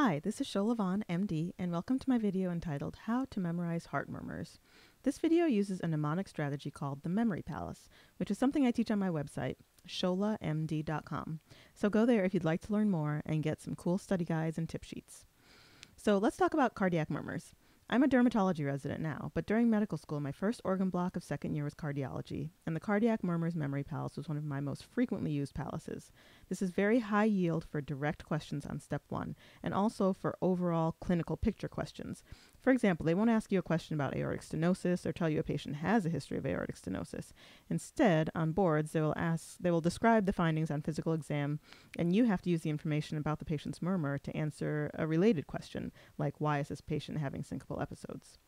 Hi, this is Shola Vaughn, MD, and welcome to my video entitled How to Memorize Heart Murmurs. This video uses a mnemonic strategy called the Memory Palace, which is something I teach on my website, sholamd.com. So go there if you'd like to learn more and get some cool study guides and tip sheets. So let's talk about cardiac murmurs. I'm a dermatology resident now, but during medical school, my first organ block of second year was cardiology, and the Cardiac Murmurs Memory Palace was one of my most frequently used palaces. This is very high yield for direct questions on step one, and also for overall clinical picture questions. For example, they won't ask you a question about aortic stenosis or tell you a patient has a history of aortic stenosis. Instead, on boards, they will ask they will describe the findings on physical exam, and you have to use the information about the patient's murmur to answer a related question, like why is this patient having syncopal episodes?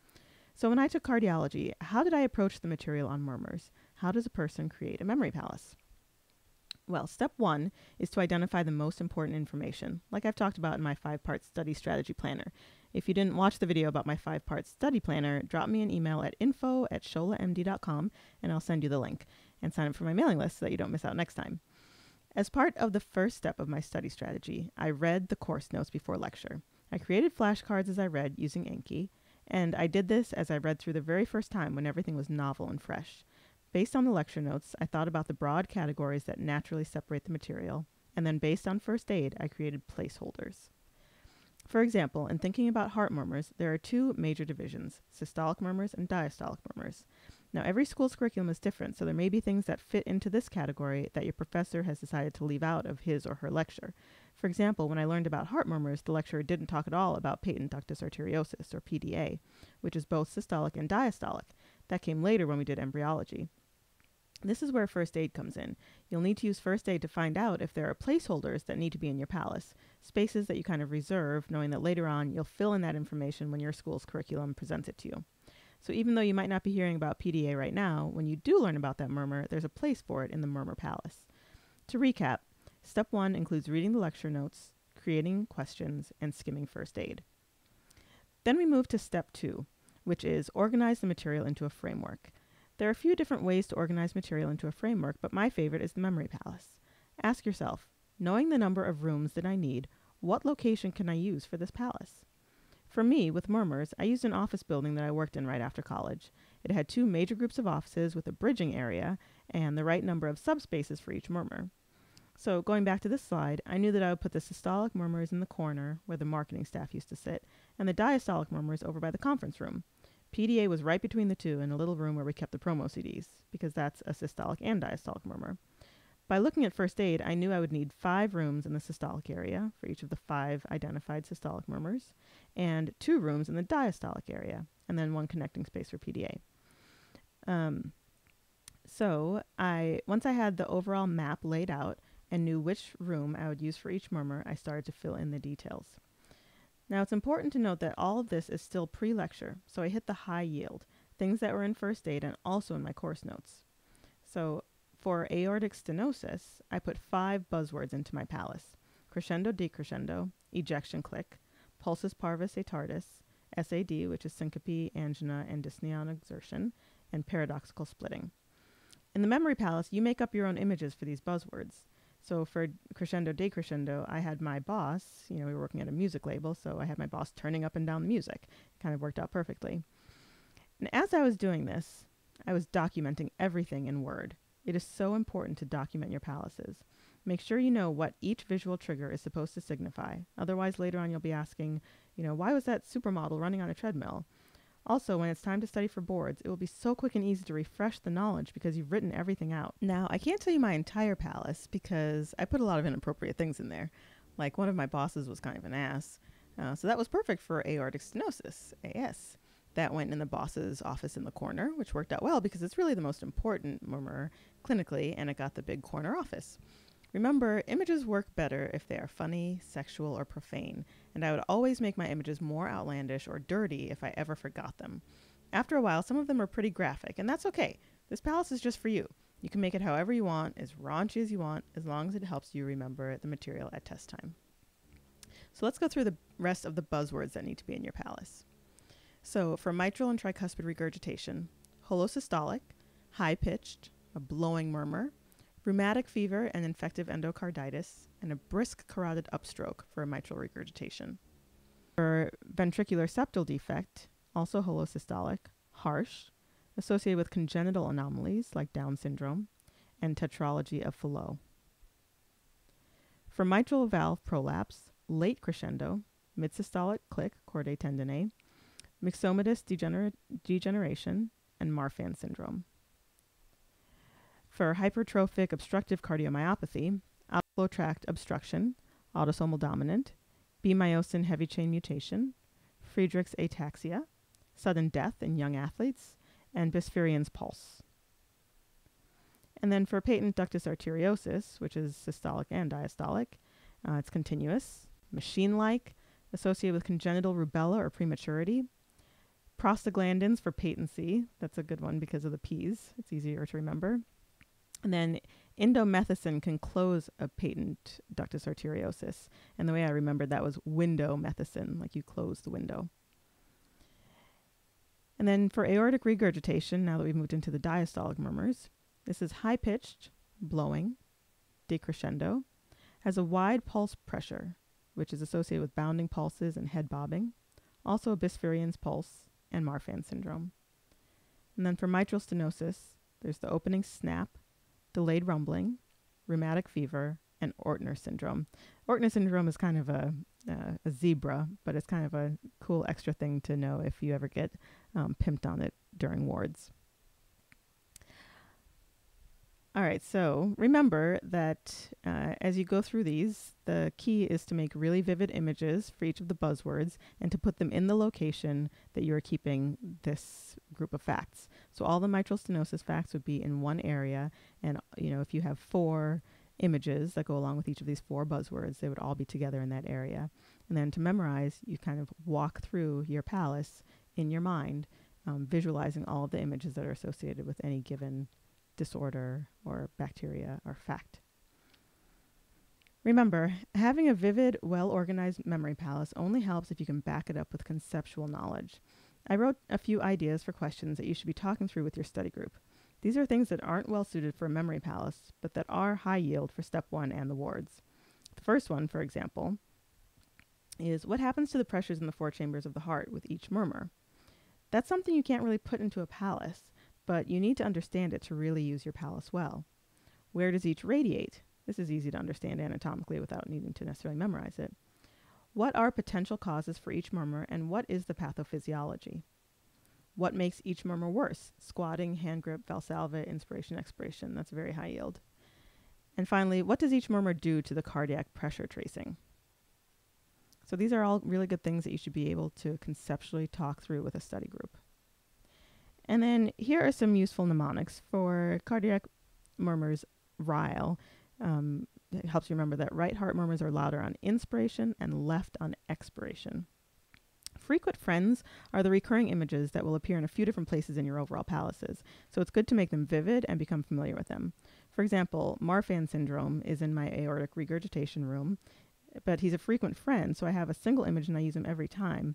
So when I took cardiology, how did I approach the material on murmurs? How does a person create a memory palace? Well, step one is to identify the most important information, like I've talked about in my five part study strategy planner. If you didn't watch the video about my five part study planner, drop me an email at info at sholamd.com and I'll send you the link. And sign up for my mailing list so that you don't miss out next time. As part of the first step of my study strategy, I read the course notes before lecture. I created flashcards as I read using Anki, and I did this as I read through the very first time when everything was novel and fresh. Based on the lecture notes, I thought about the broad categories that naturally separate the material, and then based on first aid, I created placeholders. For example, in thinking about heart murmurs, there are two major divisions systolic murmurs and diastolic murmurs. Now, every school's curriculum is different, so there may be things that fit into this category that your professor has decided to leave out of his or her lecture. For example, when I learned about heart murmurs, the lecturer didn't talk at all about patent ductus arteriosus, or PDA, which is both systolic and diastolic. That came later when we did embryology. This is where first aid comes in. You'll need to use first aid to find out if there are placeholders that need to be in your palace, spaces that you kind of reserve, knowing that later on you'll fill in that information when your school's curriculum presents it to you. So even though you might not be hearing about PDA right now, when you do learn about that murmur, there's a place for it in the murmur palace. To recap, step one includes reading the lecture notes, creating questions, and skimming first aid. Then we move to step two, which is organize the material into a framework. There are a few different ways to organize material into a framework, but my favorite is the memory palace. Ask yourself, knowing the number of rooms that I need, what location can I use for this palace? For me, with Murmurs, I used an office building that I worked in right after college. It had two major groups of offices with a bridging area and the right number of subspaces for each murmur. So, going back to this slide, I knew that I would put the systolic murmurs in the corner where the marketing staff used to sit, and the diastolic murmurs over by the conference room. PDA was right between the two in a little room where we kept the promo CDs, because that's a systolic and diastolic murmur. By looking at first aid, I knew I would need five rooms in the systolic area for each of the five identified systolic murmurs, and two rooms in the diastolic area, and then one connecting space for PDA. Um, so I once I had the overall map laid out and knew which room I would use for each murmur, I started to fill in the details. Now it's important to note that all of this is still pre-lecture, so I hit the high yield, things that were in first aid and also in my course notes. So for aortic stenosis, I put five buzzwords into my palace. Crescendo decrescendo, ejection click, pulsus parvus et tardus, SAD, which is syncope, angina, and dyspnea on exertion, and paradoxical splitting. In the memory palace, you make up your own images for these buzzwords. So for crescendo decrescendo, I had my boss, you know, we were working at a music label, so I had my boss turning up and down the music. It kind of worked out perfectly. And as I was doing this, I was documenting everything in Word. It is so important to document your palaces. Make sure you know what each visual trigger is supposed to signify. Otherwise, later on, you'll be asking, you know, why was that supermodel running on a treadmill? Also, when it's time to study for boards, it will be so quick and easy to refresh the knowledge because you've written everything out. Now, I can't tell you my entire palace because I put a lot of inappropriate things in there. Like one of my bosses was kind of an ass. Uh, so that was perfect for aortic stenosis, AS. That went in the boss's office in the corner, which worked out well because it's really the most important murmur clinically, and it got the big corner office. Remember, images work better if they are funny, sexual, or profane, and I would always make my images more outlandish or dirty if I ever forgot them. After a while, some of them are pretty graphic, and that's okay. This palace is just for you. You can make it however you want, as raunchy as you want, as long as it helps you remember the material at test time. So let's go through the rest of the buzzwords that need to be in your palace. So for mitral and tricuspid regurgitation, holosystolic, high pitched, a blowing murmur, rheumatic fever and infective endocarditis, and a brisk carotid upstroke for mitral regurgitation. For ventricular septal defect, also holosystolic, harsh, associated with congenital anomalies like Down syndrome and tetralogy of Fallot. For mitral valve prolapse, late crescendo, mid-systolic click, chordae tendineae, myxomatous degener- degeneration, and Marfan syndrome. For hypertrophic obstructive cardiomyopathy, outflow tract obstruction, autosomal dominant, B myosin heavy chain mutation, Friedreich's ataxia, sudden death in young athletes, and bisferiens pulse. And then for patent ductus arteriosus, which is systolic and diastolic, uh, it's continuous, machine like, associated with congenital rubella or prematurity. Prostaglandins for patency, that's a good one because of the P's, it's easier to remember. And then indomethacin can close a patent ductus arteriosus. And the way I remembered that was window methicin, like you close the window. And then for aortic regurgitation, now that we've moved into the diastolic murmurs, this is high pitched, blowing, decrescendo, has a wide pulse pressure, which is associated with bounding pulses and head bobbing, also bisferiens pulse and Marfan syndrome. And then for mitral stenosis, there's the opening snap, delayed rumbling, rheumatic fever, and Ortner syndrome. Ortner syndrome is kind of a, uh, a zebra, but it's kind of a cool extra thing to know if you ever get um, pimped on it during wards. All right, so remember that uh, as you go through these, the key is to make really vivid images for each of the buzzwords and to put them in the location that you're keeping this group of facts. So all the mitral stenosis facts would be in one area, and you know if you have four images that go along with each of these four buzzwords, they would all be together in that area. And then to memorize, you kind of walk through your palace in your mind, um, visualizing all of the images that are associated with any given disorder or bacteria or fact. Remember, having a vivid, well organized memory palace only helps if you can back it up with conceptual knowledge. I wrote a few ideas for questions that you should be talking through with your study group. These are things that aren't well suited for a memory palace, but that are high yield for step one and the wards. The first one, for example, is what happens to the pressures in the four chambers of the heart with each murmur? That's something you can't really put into a palace but you need to understand it to really use your palace well. Where does each radiate? This is easy to understand anatomically without needing to necessarily memorize it. What are potential causes for each murmur, and what is the pathophysiology? What makes each murmur worse? Squatting, hand grip, valsalva, inspiration, expiration. That's very high yield. And finally, what does each murmur do to the cardiac pressure tracing? So these are all really good things that you should be able to conceptually talk through with a study group. And then here are some useful mnemonics for cardiac murmurs, RHILE. Um, it helps you remember that right heart murmurs are louder on inspiration and left on expiration. Frequent friends are the recurring images that will appear in a few different places in your overall palaces, so it's good to make them vivid and become familiar with them. For example, Marfan syndrome is in my aortic regurgitation room, but he's a frequent friend, so I have a single image and I use him every time.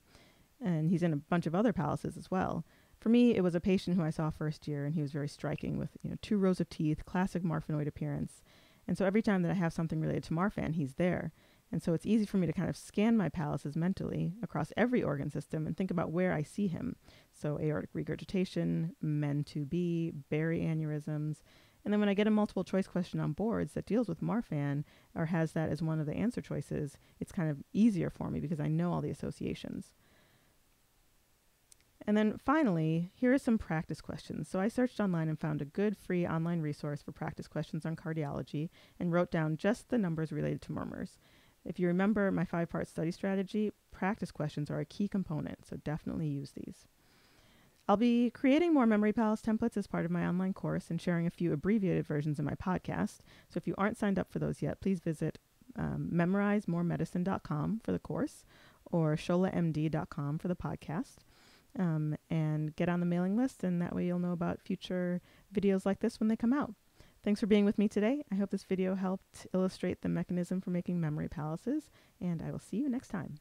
And he's in a bunch of other palaces as well. For me, it was a patient who I saw first year, and he was very striking with you know two rows of teeth, classic Marfanoid appearance. And so every time that I have something related to Marfan, he's there. And so it's easy for me to kind of scan my palaces mentally across every organ system and think about where I see him. So aortic regurgitation, MEN 2B, berry aneurysms. And then when I get a multiple choice question on boards that deals with Marfan or has that as one of the answer choices, it's kind of easier for me because I know all the associations. And then finally, here are some practice questions. So I searched online and found a good free online resource for practice questions on cardiology and wrote down just the numbers related to murmurs. If you remember my five part study strategy, practice questions are a key component, so definitely use these. I'll be creating more Memory Palace templates as part of my online course and sharing a few abbreviated versions in my podcast. So if you aren't signed up for those yet, please visit um, memorizemoremedicine.com for the course or sholamd.com for the podcast um, and get on the mailing list, and that way you'll know about future videos like this when they come out. Thanks for being with me today. I hope this video helped illustrate the mechanism for making memory palaces, and I will see you next time.